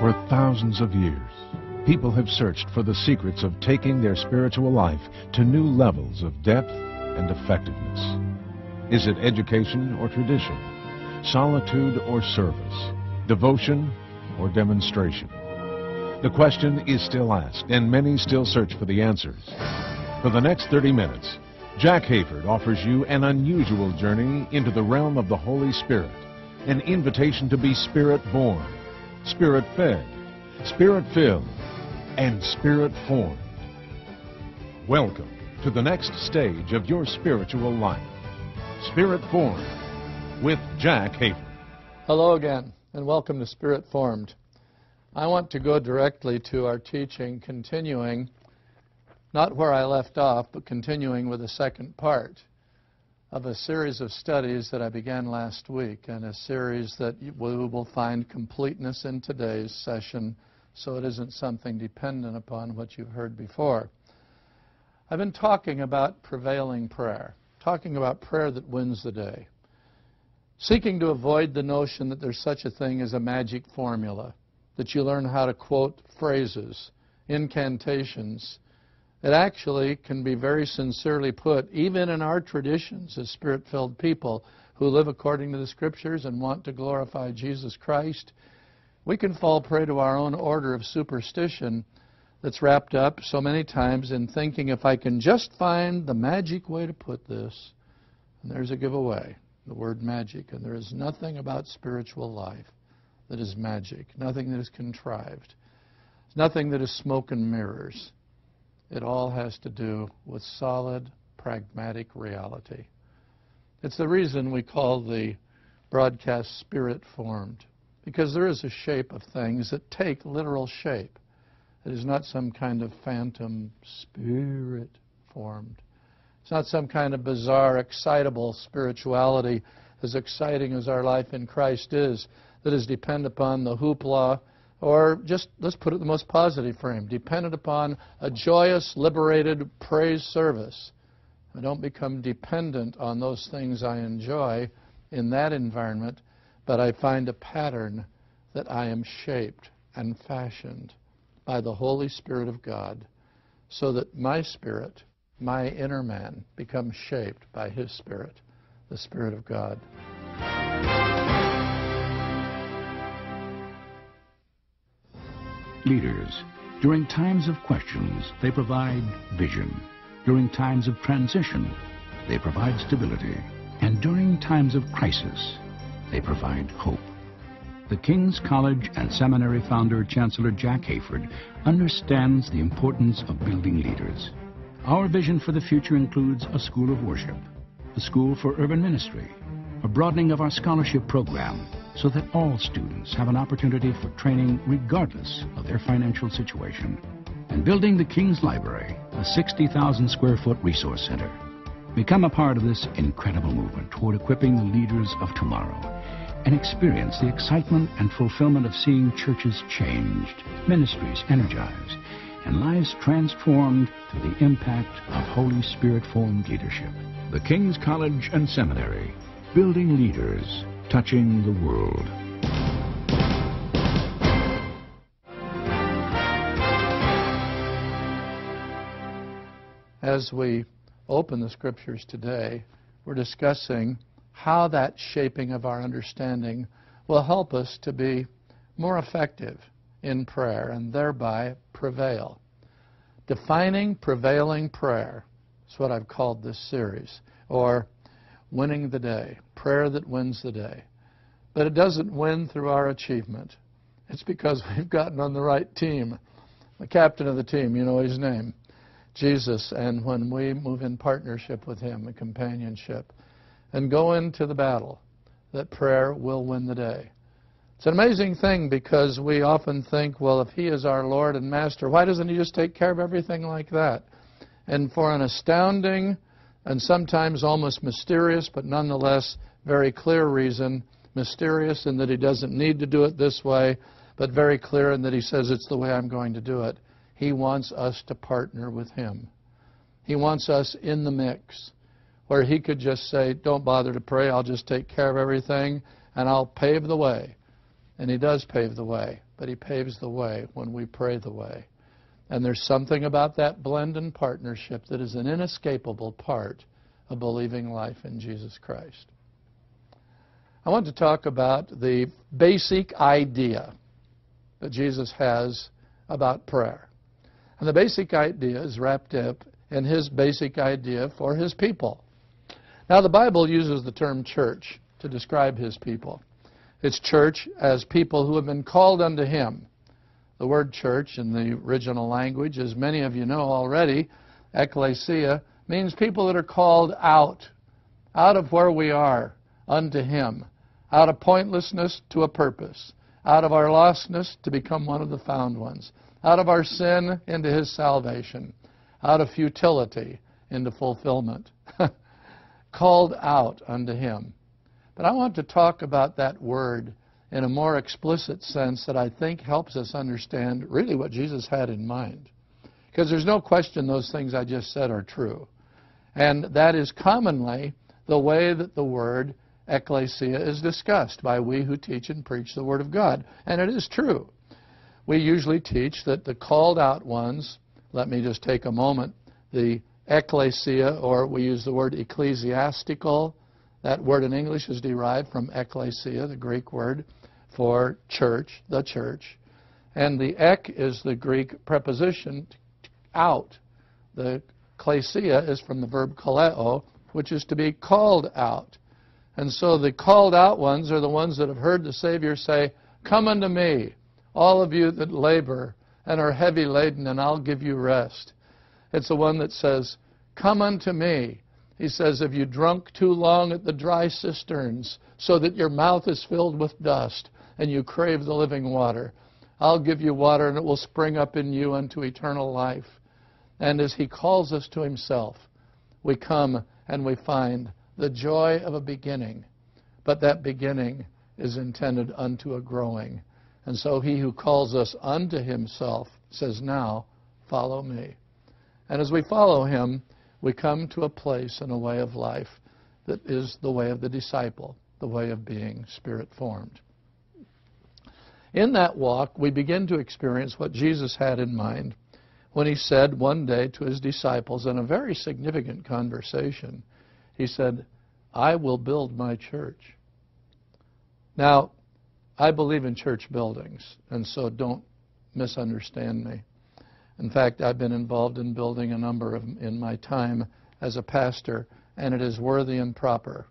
For thousands of years, people have searched for the secrets of taking their spiritual life to new levels of depth and effectiveness. Is it education or tradition? Solitude or service? Devotion or demonstration? The question is still asked, and many still search for the answers. For the next 30 minutes, Jack Hayford offers you an unusual journey into the realm of the Holy Spirit, an invitation to be spirit born, spirit fed, spirit filled, and spirit formed. Welcome to the next stage of your spiritual life. Spirit Formed with Jack Hayford. Hello again, and welcome to Spirit Formed. I want to go directly to our teaching, continuing not where I left off, but continuing with the second part of a series of studies that I began last week, and a series that we will find completeness in today's session, so it isn't something dependent upon what you've heard before. I've been talking about prevailing prayer, talking about prayer that wins the day, seeking to avoid the notion that there's such a thing as a magic formula, that you learn how to quote phrases, incantations. It actually can be very sincerely put, even in our traditions as spirit filled people who live according to the Scriptures and want to glorify Jesus Christ. We can fall prey to our own order of superstition that's wrapped up so many times in thinking if I can just find the magic way to put this, and there's a giveaway, the word magic, and there is nothing about spiritual life that is magic, nothing that is contrived, nothing that is smoke and mirrors. It all has to do with solid, pragmatic reality. It's the reason we call the broadcast spirit formed, because there is a shape of things that take literal shape. It is not some kind of phantom spirit formed. It's not some kind of bizarre, excitable spirituality, as exciting as our life in Christ is, that is dependent upon the hoopla, or just, let's put it in the most positive frame, dependent upon a joyous, liberated praise service. I don't become dependent on those things I enjoy in that environment, but I find a pattern that I am shaped and fashioned by the Holy Spirit of God so that my spirit, my inner man, becomes shaped by His Spirit, the Spirit of God. Leaders. During times of questions, they provide vision. During times of transition, they provide stability. And during times of crisis, they provide hope. The King's College and Seminary founder, Chancellor Jack Hayford, understands the importance of building leaders. Our vision for the future includes a school of worship, a school for urban ministry, a broadening of our scholarship program so that all students have an opportunity for training regardless of their financial situation, and building the King's Library, a 60,000 square foot resource center. Become a part of this incredible movement toward equipping the leaders of tomorrow and experience the excitement and fulfillment of seeing churches changed, ministries energized, and lives transformed through the impact of Holy Spirit formed leadership. The King's College and Seminary, building leaders, touching the world. As we open the scriptures today, we're discussing how that shaping of our understanding will help us to be more effective in prayer and thereby prevail. Defining prevailing prayer is what I've called this series, or winning the day, prayer that wins the day. But it doesn't win through our achievement. It's because we've gotten on the right team. The captain of the team, you know his name, Jesus, and when we move in partnership with him, in companionship, and go into the battle, that prayer will win the day. It's an amazing thing because we often think, well, if He is our Lord and Master, why doesn't He just take care of everything like that? And for an astounding and sometimes almost mysterious, but nonetheless very clear reason, mysterious in that He doesn't need to do it this way, but very clear in that He says it's the way I'm going to do it. He wants us to partner with Him. He wants us in the mix where he could just say, Don't bother to pray, I'll just take care of everything and I'll pave the way. And he does pave the way. but He paves the way when we pray the way. And there's something about that blend and partnership that is an inescapable part of believing life in Jesus Christ. I want to talk about the basic idea that Jesus has about prayer. And the basic idea is wrapped up in his basic idea for his people. Now, the Bible uses the term church to describe his people. It's church as people who have been called unto him. The word church in the original language, as many of you know already, ecclesia, means people that are called out, out of where we are, unto Him, out of pointlessness to a purpose, out of our lostness to become one of the found ones, out of our sin into His salvation, out of futility into fulfillment, called out unto Him. But I want to talk about that word in a more explicit sense that I think helps us understand really what Jesus had in mind. Because there's no question those things I just said are true. And that is commonly the way that the word ecclesia is discussed by we who teach and preach the Word of God. And it is true. We usually teach that the called out ones, let me just take a moment, the ecclesia, or we use the word ecclesiastical. That word in English is derived from ecclesia, the Greek word for church, the church. And the ek is the Greek preposition out. The klesia is from the verb kaleo, which is to be called out. And so the called out ones are the ones that have heard the Savior say, Come unto me, all of you that labor and are heavy laden, and I'll give you rest. It's the one that says, Come unto me. He says, Have you drunk too long at the dry cisterns, so that your mouth is filled with dust? And you crave the living water. I'll give you water, and it will spring up in you unto eternal life. And as He calls us to Himself, we come and we find the joy of a beginning. But that beginning is intended unto a growing. And so He who calls us unto Himself says, Now, follow me. And as we follow Him, we come to a place and a way of life that is the way of the disciple, the way of being spirit formed. In that walk, we begin to experience what Jesus had in mind when he said one day to his disciples in a very significant conversation, he said, I will build my church. Now, I believe in church buildings, and so don't misunderstand me. In fact, I've been involved in building a number of in my time as a pastor, and it is worthy and proper.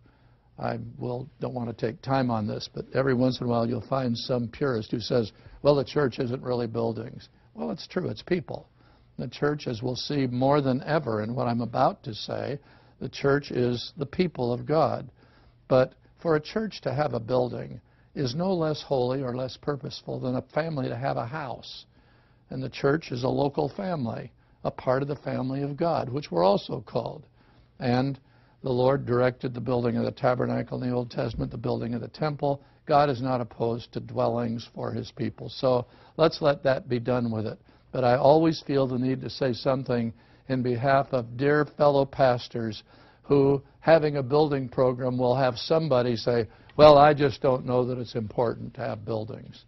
I will don't want to take time on this, but every once in a while you'll find some purist who says, "Well, the church isn't really buildings." Well, it's true; it's people. The church, as we'll see more than ever in what I'm about to say, the church is the people of God. But for a church to have a building is no less holy or less purposeful than a family to have a house. And the church is a local family, a part of the family of God, which we're also called. And the Lord directed the building of the tabernacle in the Old Testament, the building of the temple. God is not opposed to dwellings for his people. So let's let that be done with it. But I always feel the need to say something in behalf of dear fellow pastors who, having a building program, will have somebody say, Well, I just don't know that it's important to have buildings.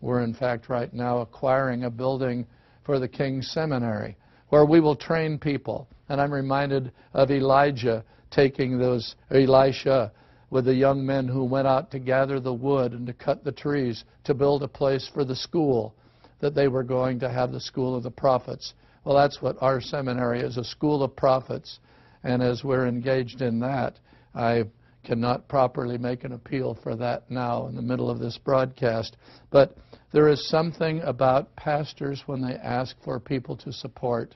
We're, in fact, right now acquiring a building for the King's Seminary where we will train people. And I'm reminded of Elijah taking those, Elisha, with the young men who went out to gather the wood and to cut the trees to build a place for the school, that they were going to have the school of the prophets. Well, that's what our seminary is a school of prophets. And as we're engaged in that, I cannot properly make an appeal for that now in the middle of this broadcast. But there is something about pastors when they ask for people to support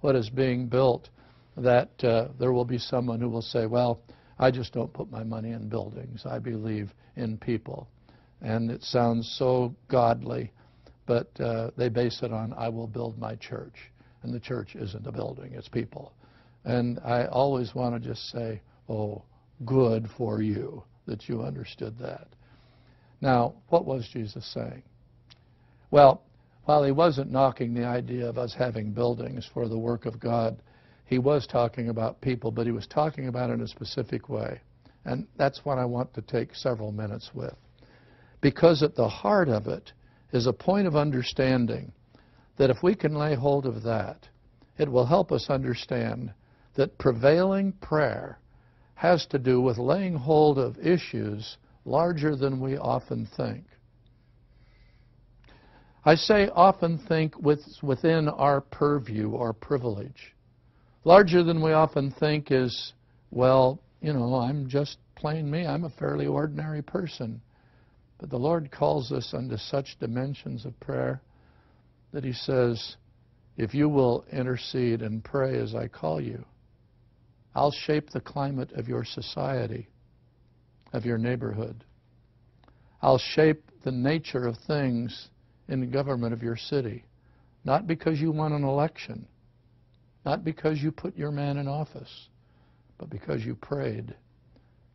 what is being built that uh, there will be someone who will say, well, I just don't put my money in buildings. I believe in people. And it sounds so godly, but uh, they base it on, I will build my church. And the church isn't a building, it's people. And I always want to just say, oh, good for you that you understood that. Now, what was Jesus saying? Well, while he wasn't knocking the idea of us having buildings for the work of God, he was talking about people, but he was talking about it in a specific way. And that's what I want to take several minutes with. Because at the heart of it is a point of understanding that if we can lay hold of that, it will help us understand that prevailing prayer has to do with laying hold of issues larger than we often think. I say often think with, within our purview or privilege. Larger than we often think is, well, you know, I'm just plain me. I'm a fairly ordinary person. But the Lord calls us unto such dimensions of prayer that He says, if you will intercede and pray as I call you, I'll shape the climate of your society, of your neighborhood. I'll shape the nature of things in the government of your city. Not because you won an election, not because you put your man in office, but because you prayed.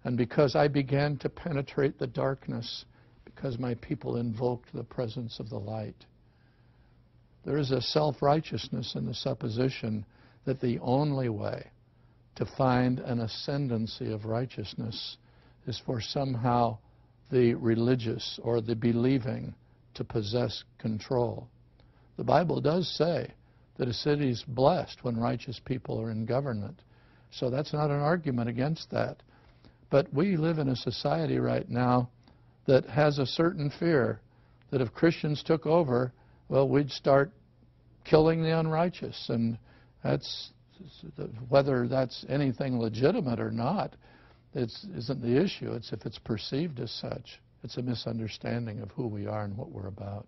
And because I began to penetrate the darkness, because my people invoked the presence of the light. There is a self righteousness in the supposition that the only way to find an ascendancy of righteousness is for somehow the religious or the believing to possess control. The Bible does say that a city is blessed when righteous people are in government. So that's not an argument against that. But we live in a society right now that has a certain fear that if Christians took over, well, we'd start killing the unrighteous. And that's whether that's anything legitimate or not it's, isn't the issue. It's if it's perceived as such. It's a misunderstanding of who we are and what we're about.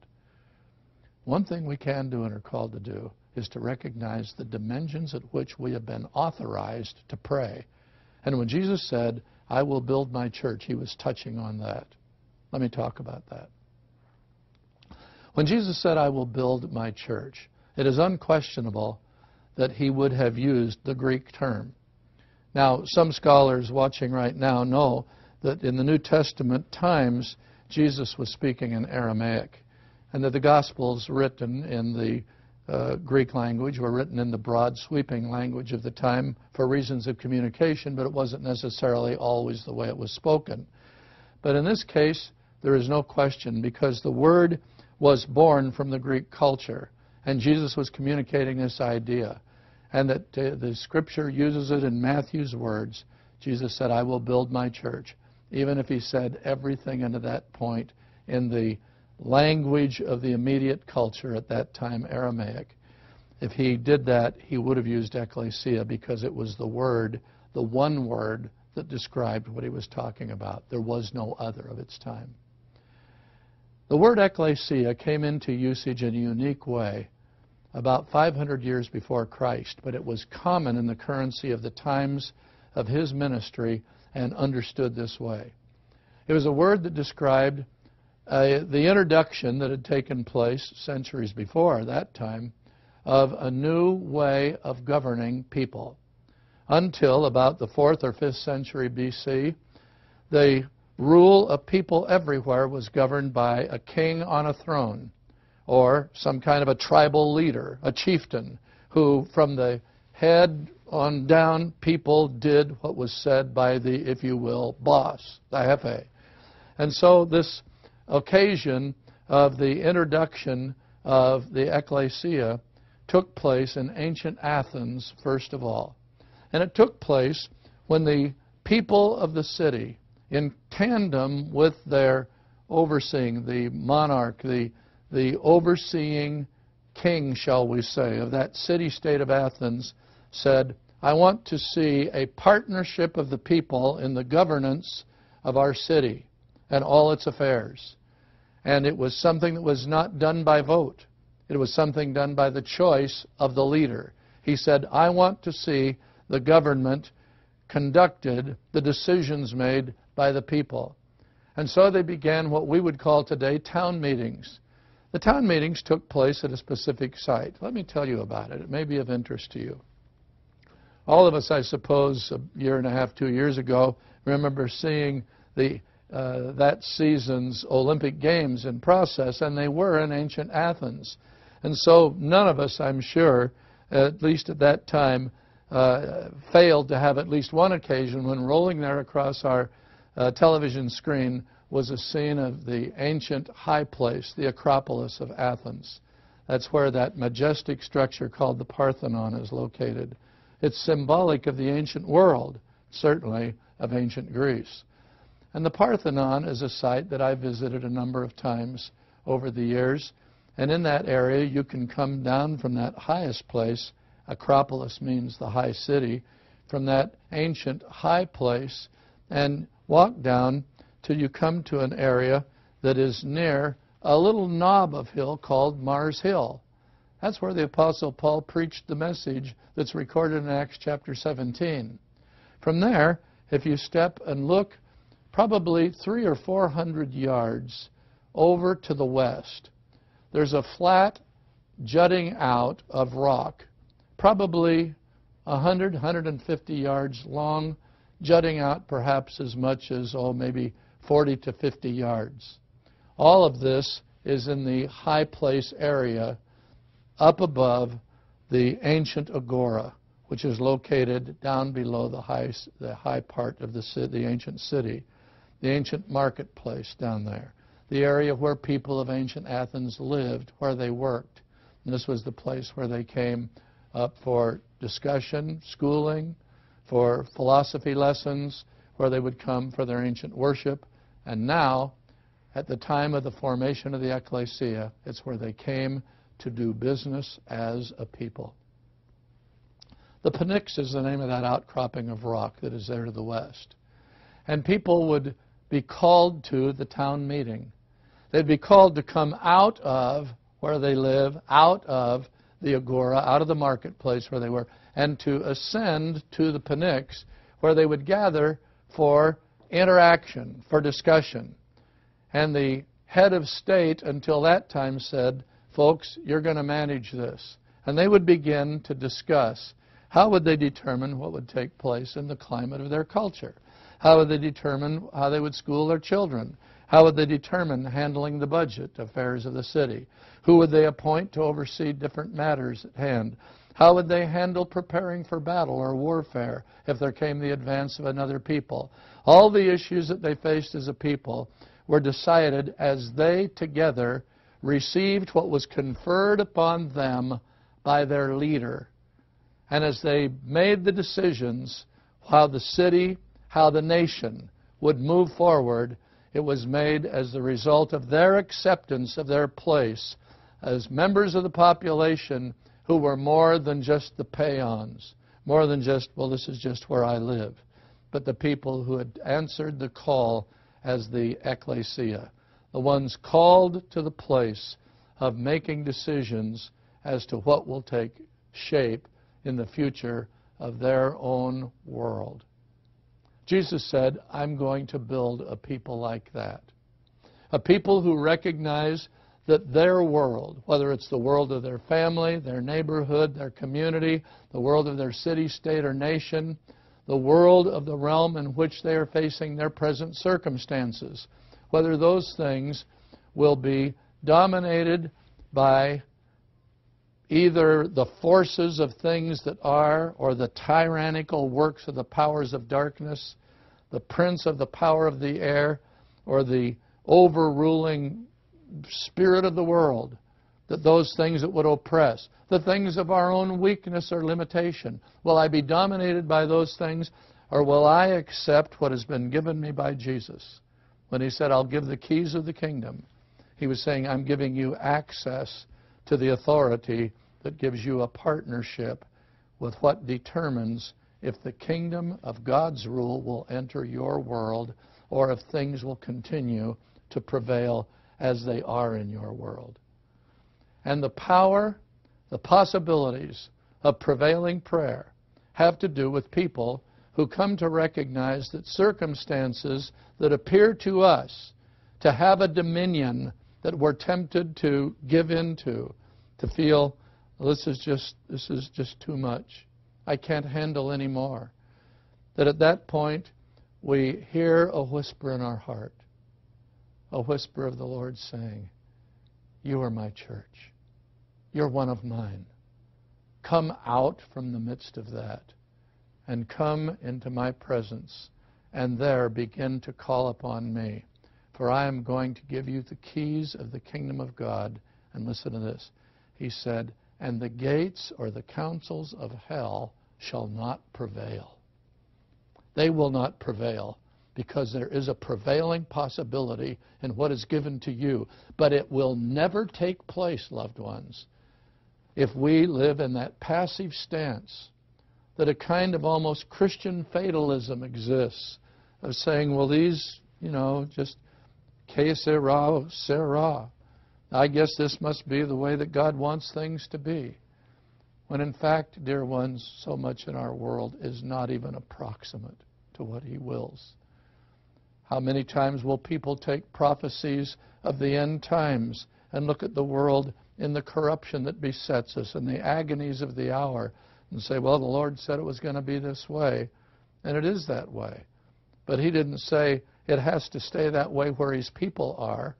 One thing we can do and are called to do is to recognize the dimensions at which we have been authorized to pray. And when Jesus said, I will build my church, he was touching on that. Let me talk about that. When Jesus said, I will build my church, it is unquestionable that he would have used the Greek term. Now, some scholars watching right now know that in the New Testament times, Jesus was speaking in Aramaic, and that the Gospels written in the uh, Greek language were written in the broad, sweeping language of the time for reasons of communication, but it wasn't necessarily always the way it was spoken. But in this case, there is no question because the word was born from the Greek culture, and Jesus was communicating this idea, and that uh, the Scripture uses it in Matthew's words. Jesus said, I will build my church even if he said everything into that point in the language of the immediate culture at that time, Aramaic. If he did that, he would have used ecclesia because it was the word, the one word that described what he was talking about. There was no other of its time. The word ecclesia came into usage in a unique way about 500 years before Christ, but it was common in the currency of the times of his ministry and understood this way. It was a word that described uh, the introduction that had taken place centuries before that time of a new way of governing people. Until about the 4th or 5th century BC, the rule of people everywhere was governed by a king on a throne or some kind of a tribal leader, a chieftain, who from the head on down, people did what was said by the, if you will, boss, the jefe. And so this occasion of the introduction of the ecclesia took place in ancient Athens, first of all. And it took place when the people of the city, in tandem with their overseeing, the monarch, the, the overseeing king, shall we say, of that city state of Athens, said, I want to see a partnership of the people in the governance of our city and all its affairs. And it was something that was not done by vote. It was something done by the choice of the leader. He said, I want to see the government conducted, the decisions made by the people. And so they began what we would call today town meetings. The town meetings took place at a specific site. Let me tell you about it. It may be of interest to you. All of us, I suppose, a year and a half, two years ago, remember seeing the uh, that season's Olympic Games in process, and they were in ancient Athens. And so none of us, I'm sure, at least at that time, uh, failed to have at least one occasion when rolling there across our uh, television screen was a scene of the ancient high place, the Acropolis of Athens. That's where that majestic structure called the Parthenon is located. It's symbolic of the ancient world, certainly of ancient Greece. And the Parthenon is a site that I visited a number of times over the years. And in that area, you can come down from that highest place. Acropolis means the high city. From that ancient high place and walk down till you come to an area that is near a little knob of hill called Mars Hill. That's where the Apostle Paul preached the message that's recorded in Acts chapter 17. From there, if you step and look probably three or four hundred yards over to the west, there's a flat jutting out of rock, probably 100, 150 yards long, jutting out perhaps as much as, oh, maybe 40 to 50 yards. All of this is in the high place area up above the ancient agora, which is located down below the high, the high part of the, the ancient city, the ancient marketplace down there, the area where people of ancient Athens lived, where they worked. And this was the place where they came up for discussion, schooling, for philosophy lessons, where they would come for their ancient worship. And now, at the time of the formation of the ecclesia, it's where they came to do business as a people. The Pnyx is the name of that outcropping of rock that is there to the west. And people would be called to the town meeting. They'd be called to come out of where they live, out of the agora, out of the marketplace where they were, and to ascend to the Pnyx, where they would gather for interaction, for discussion. And the head of state until that time said, folks, you're going to manage this. And they would begin to discuss how would they determine what would take place in the climate of their culture? How would they determine how they would school their children? How would they determine handling the budget affairs of the city? Who would they appoint to oversee different matters at hand? How would they handle preparing for battle or warfare if there came the advance of another people? All the issues that they faced as a people were decided as they together received what was conferred upon them by their leader. And as they made the decisions how the city, how the nation would move forward, it was made as the result of their acceptance of their place as members of the population who were more than just the peons, more than just, well, this is just where I live, but the people who had answered the call as the ecclesia, the ones called to the place of making decisions as to what will take shape in the future of their own world. Jesus said, I'm going to build a people like that. A people who recognize that their world, whether it's the world of their family, their neighborhood, their community, the world of their city, state, or nation, the world of the realm in which they are facing their present circumstances, whether those things will be dominated by either the forces of things that are or the tyrannical works of the powers of darkness, the prince of the power of the air, or the overruling spirit of the world, that those things that would oppress, the things of our own weakness or limitation, will I be dominated by those things, or will I accept what has been given me by Jesus? When he said, I'll give the keys of the kingdom, he was saying, I'm giving you access to the authority that gives you a partnership with what determines if the kingdom of God's rule will enter your world or if things will continue to prevail as they are in your world. And the power, the possibilities of prevailing prayer have to do with people who come to recognize that circumstances that appear to us to have a dominion that we're tempted to give into, to to feel this is just this is just too much. I can't handle any more. That at that point we hear a whisper in our heart a whisper of the Lord saying, You are my church. You're one of mine. Come out from the midst of that and come into my presence and there begin to call upon me For I am going to give you the keys of the kingdom of God. And listen to this. He said, And the gates or the councils of hell shall not prevail. They will not prevail because there is a prevailing possibility in what is given to you. But it will never take place, loved ones, if we live in that passive stance that a kind of almost Christian fatalism exists of saying, well, these, you know, just que sera, sera. I guess this must be the way that God wants things to be. When in fact, dear ones, so much in our world is not even approximate to what He wills. How many times will people take prophecies of the end times and look at the world in the corruption that besets us and the agonies of the hour and say, well, the Lord said it was going to be this way, and it is that way. But He didn't say it has to stay that way where His people are.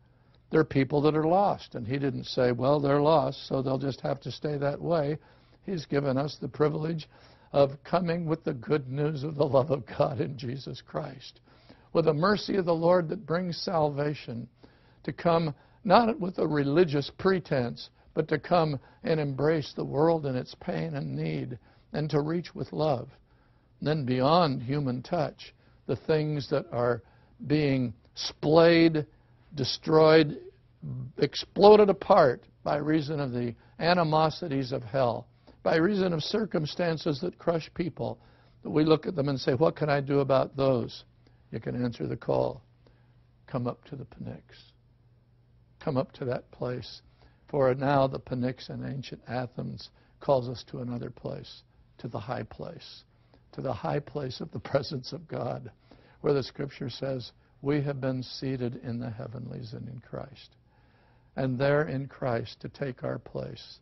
There are people that are lost, and He didn't say, well, they're lost, so they'll just have to stay that way. He's given us the privilege of coming with the good news of the love of God in Jesus Christ, with the mercy of the Lord that brings salvation, to come not with a religious pretense, but to come and embrace the world in its pain and need, and to reach with love. And then beyond human touch, the things that are being splayed, destroyed, exploded apart by reason of the animosities of hell, by reason of circumstances that crush people, that we look at them and say, What can I do about those? You can answer the call. Come up to the Pnyx. Come up to that place for now the Pnyx in ancient Athens calls us to another place, to the high place, to the high place of the presence of God, where the scripture says, We have been seated in the heavenlies and in Christ. And there in Christ to take our place.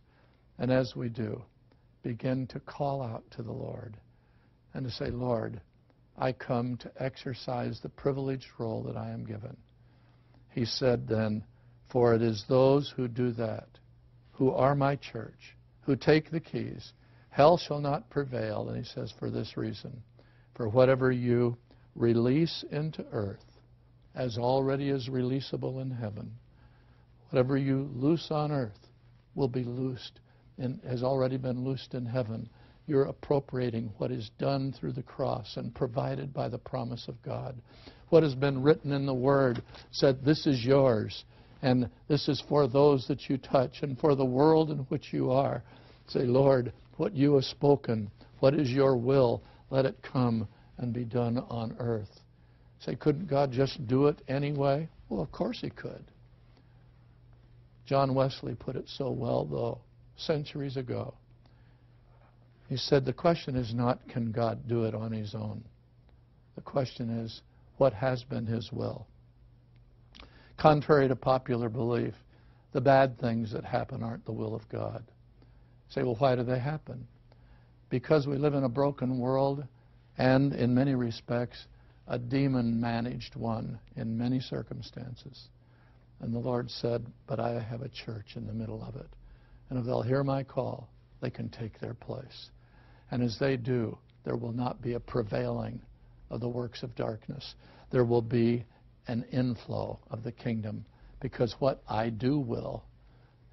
And as we do, begin to call out to the Lord and to say, Lord, I come to exercise the privileged role that I am given. He said then, for it is those who do that, who are my church, who take the keys. Hell shall not prevail. And he says, for this reason. For whatever you release into earth, as already is releasable in heaven, whatever you loose on earth will be loosed and has already been loosed in heaven. You're appropriating what is done through the cross and provided by the promise of God. What has been written in the Word said, This is yours. And this is for those that you touch and for the world in which you are. Say, Lord, what you have spoken, what is your will, let it come and be done on earth. Say, couldn't God just do it anyway? Well, of course he could. John Wesley put it so well, though, centuries ago. He said, the question is not, can God do it on his own? The question is, what has been his will? Contrary to popular belief, the bad things that happen aren't the will of God. Say, well, why do they happen? Because we live in a broken world and, in many respects, a demon managed one in many circumstances. And the Lord said, But I have a church in the middle of it. And if they'll hear my call, they can take their place. And as they do, there will not be a prevailing of the works of darkness. There will be an inflow of the kingdom because what I do will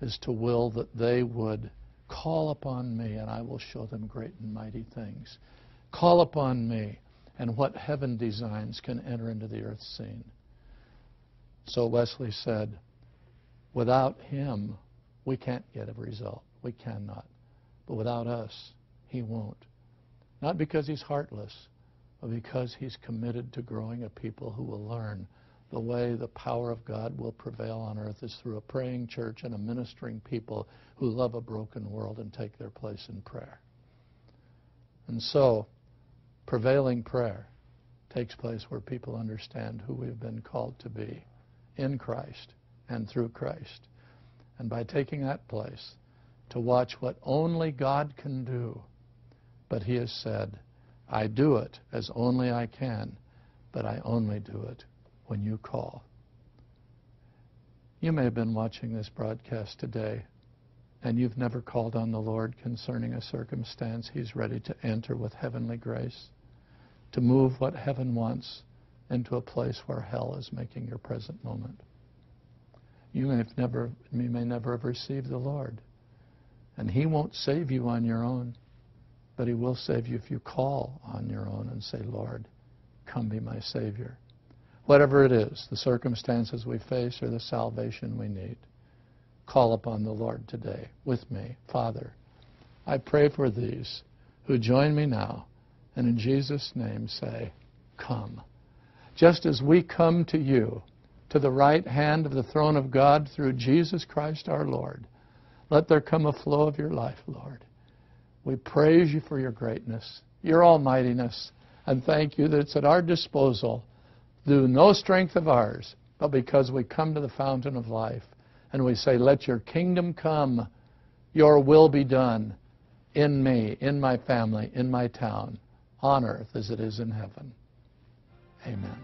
is to will that they would call upon me and I will show them great and mighty things. Call upon me and what heaven designs can enter into the earth scene. So Wesley said, without him, we can't get a result. We cannot. But without us, he won't. Not because he's heartless, but because he's committed to growing a people who will learn the way the power of God will prevail on earth is through a praying church and a ministering people who love a broken world and take their place in prayer. And so, prevailing prayer takes place where people understand who we've been called to be in Christ and through Christ. And by taking that place, to watch what only God can do. But He has said, I do it as only I can, but I only do it when you call. You may have been watching this broadcast today and you've never called on the Lord concerning a circumstance. He's ready to enter with heavenly grace, to move what heaven wants, into a place where hell is making your present moment. You may have never, you may never have received the Lord. And He won't save you on your own, but He will save you if you call on your own and say, Lord, come be my Savior. Whatever it is, the circumstances we face or the salvation we need, call upon the Lord today with me. Father, I pray for these who join me now, and in Jesus' name say, Come. Just as we come to you, to the right hand of the throne of God through Jesus Christ our Lord, let there come a flow of your life, Lord. We praise you for your greatness, your almightiness, and thank you that it's at our disposal through no strength of ours, but because we come to the fountain of life and we say, Let your kingdom come, your will be done in me, in my family, in my town, on earth as it is in heaven. Amen.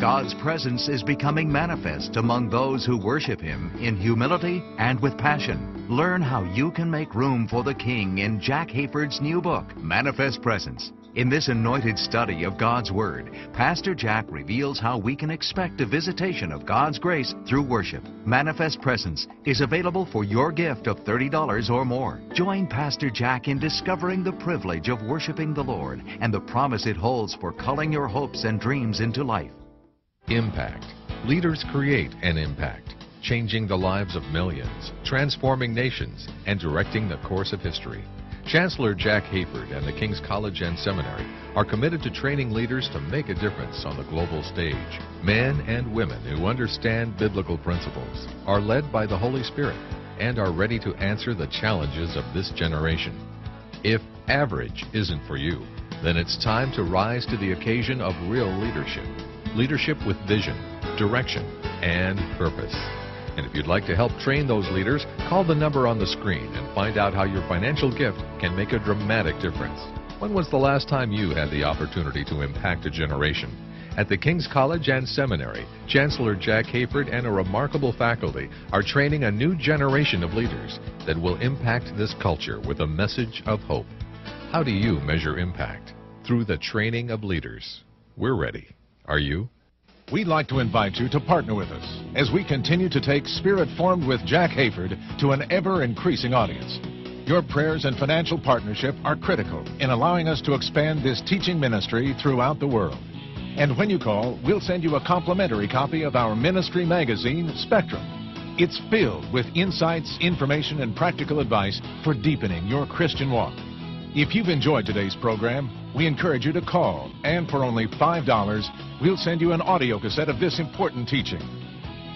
God's presence is becoming manifest among those who worship Him in humility and with passion. Learn how you can make room for the King in Jack Hayford's new book, Manifest Presence. In this anointed study of God's Word, Pastor Jack reveals how we can expect a visitation of God's grace through worship. Manifest Presence is available for your gift of $30 or more. Join Pastor Jack in discovering the privilege of worshiping the Lord and the promise it holds for calling your hopes and dreams into life. Impact. Leaders create an impact, changing the lives of millions, transforming nations, and directing the course of history. Chancellor Jack Hayford and the King's College and Seminary are committed to training leaders to make a difference on the global stage. Men and women who understand biblical principles, are led by the Holy Spirit, and are ready to answer the challenges of this generation. If average isn't for you, then it's time to rise to the occasion of real leadership. Leadership with vision, direction, and purpose. And if you'd like to help train those leaders, call the number on the screen and find out how your financial gift can make a dramatic difference. When was the last time you had the opportunity to impact a generation? At the King's College and Seminary, Chancellor Jack Hayford and a remarkable faculty are training a new generation of leaders that will impact this culture with a message of hope. How do you measure impact? Through the training of leaders. We're ready. Are you? We'd like to invite you to partner with us as we continue to take Spirit Formed with Jack Hayford to an ever increasing audience. Your prayers and financial partnership are critical in allowing us to expand this teaching ministry throughout the world. And when you call, we'll send you a complimentary copy of our ministry magazine, Spectrum. It's filled with insights, information, and practical advice for deepening your Christian walk. If you've enjoyed today's program, we encourage you to call, and for only $5, we'll send you an audio cassette of this important teaching.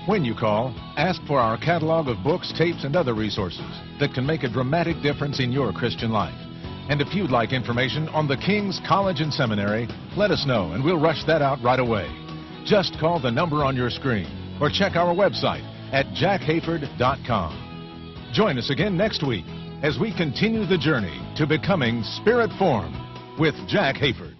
When you call, ask for our catalog of books, tapes, and other resources that can make a dramatic difference in your Christian life. And if you'd like information on the King's College and Seminary, let us know and we'll rush that out right away. Just call the number on your screen or check our website at jackhayford.com. Join us again next week as we continue the journey to becoming spirit formed with Jack Hayford.